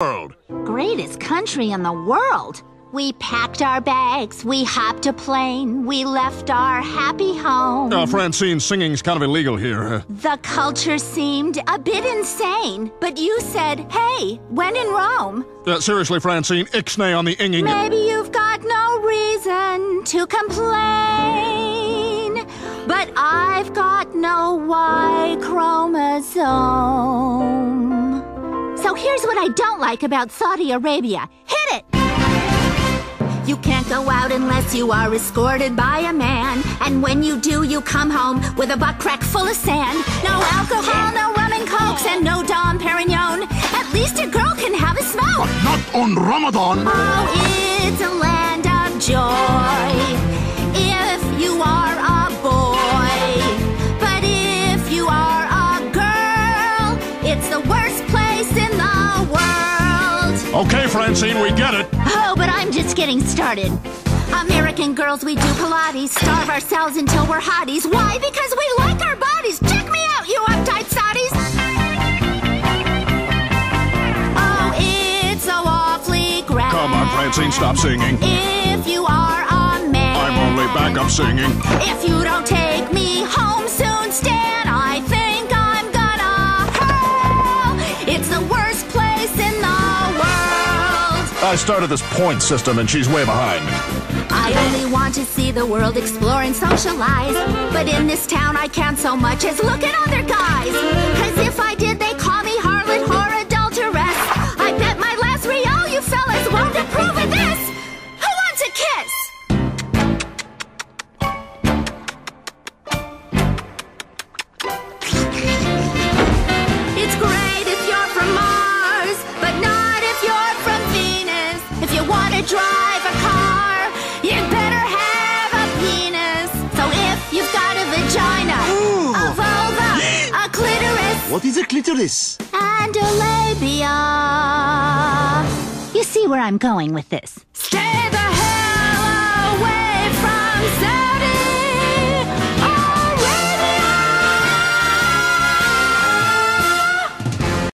world. Greatest country in the world. We packed our bags, we hopped a plane, we left our happy home. Uh, Francine, singing's kind of illegal here. The culture seemed a bit insane, but you said, hey, when in Rome. Uh, seriously, Francine, ixnay on the inging. Maybe you've got no reason to complain, but I've got no Y chromosome. What I don't like about Saudi Arabia. Hit it! You can't go out unless you are escorted by a man. And when you do, you come home with a butt crack full of sand. No alcohol, no rum and cokes, and no Dom Perignon. At least a girl can have a smoke. But not on Ramadan. Oh, it's a land of joy. Okay, Francine, we get it. Oh, but I'm just getting started. American girls, we do Pilates, starve ourselves until we're hotties. Why? Because we like our bodies. Check me out, you uptight Saudis. Oh, it's so awfully grand. Come on, Francine, stop singing. If you are a man. I'm only backup singing. If you don't take I started this point system and she's way behind. I only want to see the world, explore and socialize. But in this town, I can't so much as look at other guys. Cause if I did, they What is a clitoris? and a labia. You see where I'm going with this.